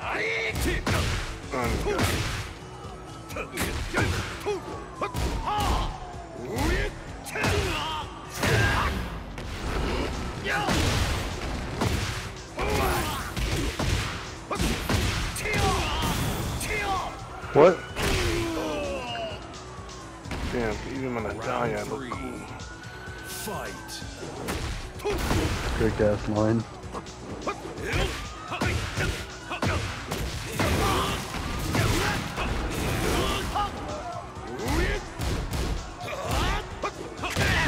God. What? Damn, even when I die, I look cool. Fight. Great gas line.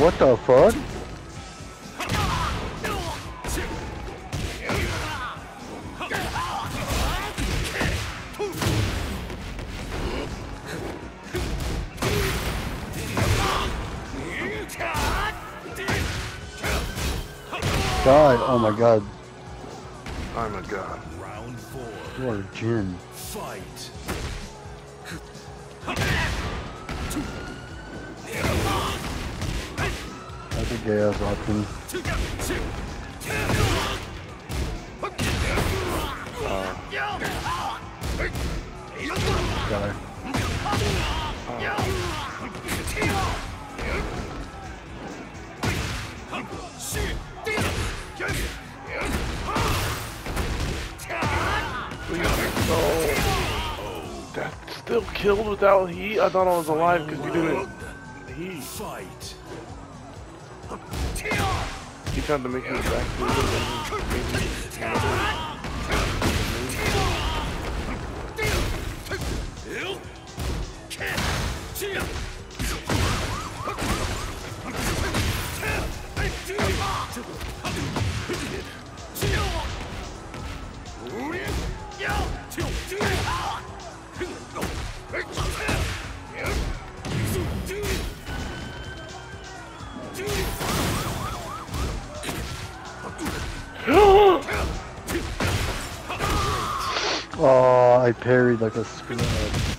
What the fuck? God, oh my god, I'm a god. Round four. you are Jin. Fight. That's a gay ass option. Uh, Die. Still killed without heat? I thought I was alive because you didn't heat. Fight. He tried to make me back to it. and oh, I parried like a screwhead.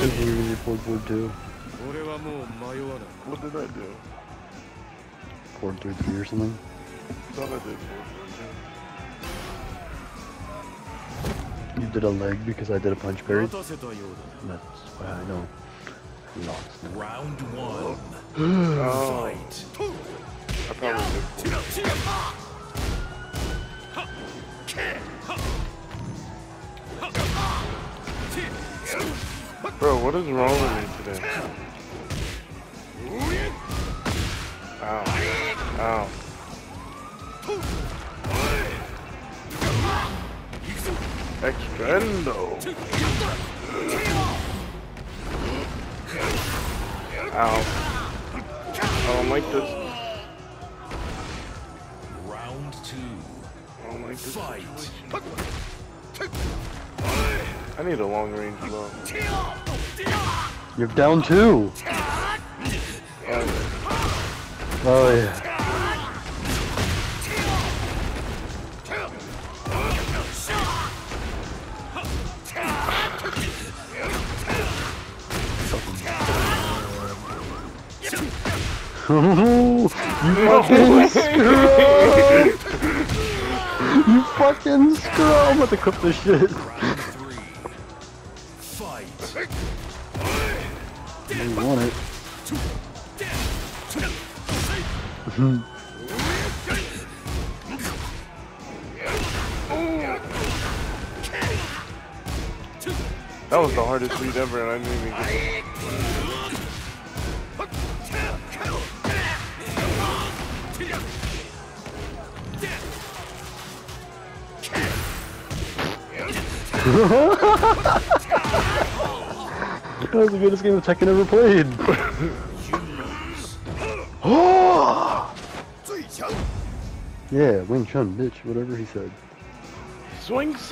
Really, really bored, bored too. What did I do? Four three three or something? I I did You did a leg because I did a punch parry? That's why I know. Lost. Round one. oh. Fight. I probably did. Bro, what is wrong with me today? Ow. Ow. Extrendo. Ow. I don't like this. Round two. I don't like this. Fight. I need a long range blow. You're down two. Oh, oh yeah. you fucking scrub! you fucking scrub! I'm about to cook this shit. You want it. That was the hardest lead ever, and I didn't even get it. That was the greatest game of Tekken ever played. yeah, Wing Chun, bitch, whatever he said. Swing so